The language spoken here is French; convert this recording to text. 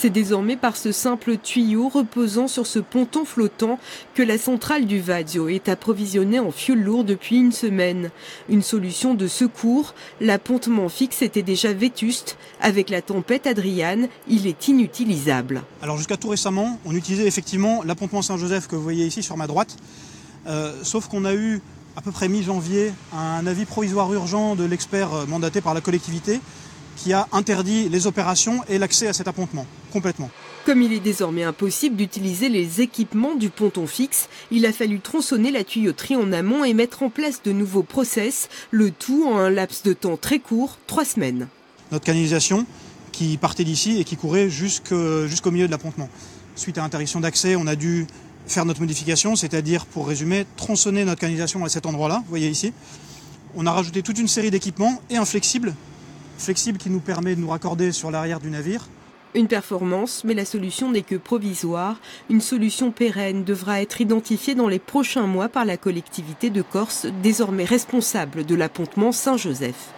C'est désormais par ce simple tuyau reposant sur ce ponton flottant que la centrale du Vadio est approvisionnée en fioul lourd depuis une semaine. Une solution de secours, l'appontement fixe était déjà vétuste. Avec la tempête Adriane, il est inutilisable. Alors jusqu'à tout récemment, on utilisait effectivement l'appontement Saint-Joseph que vous voyez ici sur ma droite. Euh, sauf qu'on a eu à peu près mi-janvier un avis provisoire urgent de l'expert euh, mandaté par la collectivité qui a interdit les opérations et l'accès à cet appontement complètement. Comme il est désormais impossible d'utiliser les équipements du ponton fixe, il a fallu tronçonner la tuyauterie en amont et mettre en place de nouveaux process, le tout en un laps de temps très court, trois semaines. Notre canalisation qui partait d'ici et qui courait jusqu'au milieu de l'appontement. Suite à interdiction d'accès, on a dû faire notre modification, c'est-à-dire, pour résumer, tronçonner notre canalisation à cet endroit-là, vous voyez ici. On a rajouté toute une série d'équipements et un flexible, flexible qui nous permet de nous raccorder sur l'arrière du navire. Une performance, mais la solution n'est que provisoire. Une solution pérenne devra être identifiée dans les prochains mois par la collectivité de Corse, désormais responsable de l'appontement Saint-Joseph.